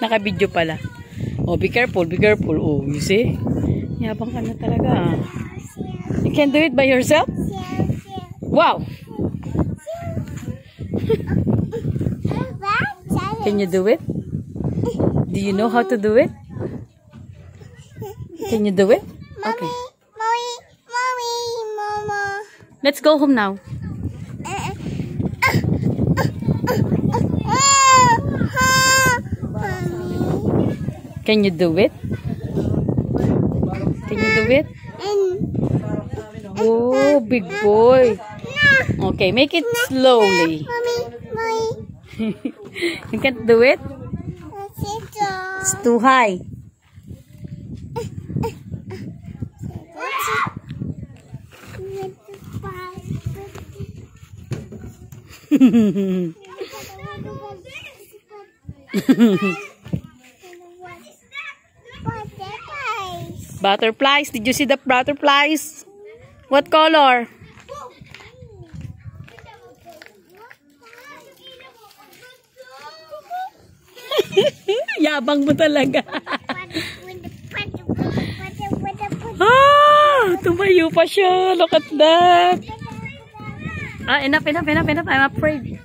Naka-video pala. Oh, be careful, be careful. Oh, you see? Yabang ka na talaga. ah. You can do it by yourself? Wow! Can you do it? Do you know how to do it? Can you do it? Okay. Mommy, mommy, mama. Let's go home now. Can you do it? Can you do it? Oh, big boy. Okay, make it slowly. You can't do it? It's too high. Butterflies. Did you see the butterflies? What color? Yabang mo talaga. ah, tumayo pa siya. Look at that. Ah, enough, enough, enough, enough. I'm afraid.